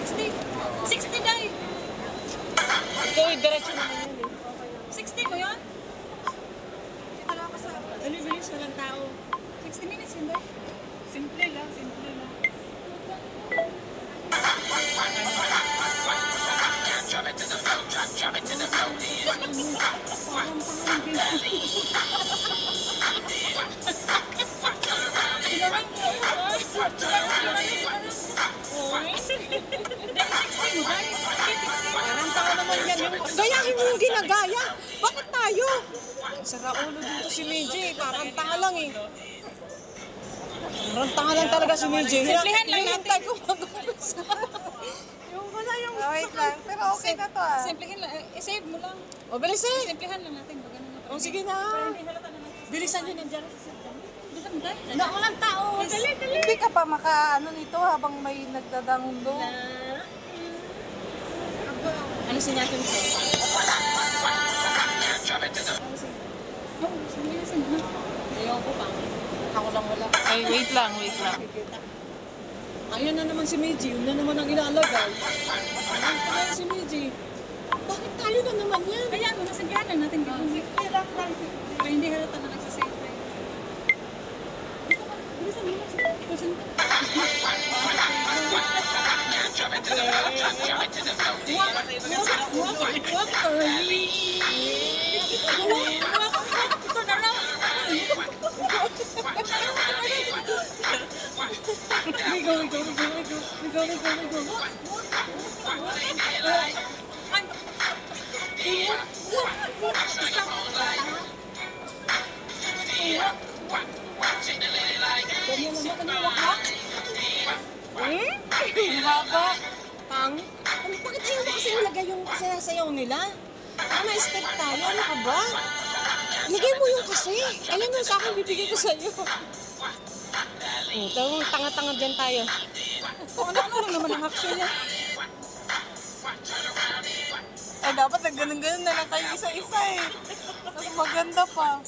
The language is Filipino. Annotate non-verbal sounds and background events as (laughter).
60. 60 day. Ikaw, eh, diretso naman yun eh. 60 mo yun? Wala ka sa... Bilis, walang tao. 60 minutes yun, day. Simple lang, simple lang. Sinarang (laughs) yung ginagaya. Bakit tayo? Sara ulo dito si Meiji. Parang tanga lang eh. Parang tanga lang talaga si Meiji. Simplihan lang Hinihintay ko mag-umpisa. Yung wala yung... wait lang, pero okay na to ah. Simplihan lang. Eh, save mo lang. O, bilis eh. Simplihan lang natin. Na O, sige na. Na natin. Bilisan nyo nandiyan. Bisa mo, day. Wala walang tao. Dali, dali. Hindi ka pa maka ano nito habang may nagdadangundo. Ano sinyatin ko? Ay, wait lang, wait lang. Ayan na naman si Meiji. Yun na naman ang ilalagay. Ayan pa yan si Meiji. Bakit tayo na naman yan? Kaya mo, nasimplihan lang natin. Simple lang lang. Para hindi halata na nagsasave tayo. Bilisan mo, bilisan mo. Hmm? Ang baba. Pang? Bakit ayaw mo kasi ilagay yung sayaw nila? Ano, na-step tayo? Ano ka ba? Lagay mo yung kasi. Alam mo, sa akin bibigay ko sa'yo. Oh, tawang tanga-tanga dyan tayo. Ano-ano lang naman ang action niya. Ay, dapat nag ganun-ganun na lang kayo isa-isa eh. Mas maganda pa.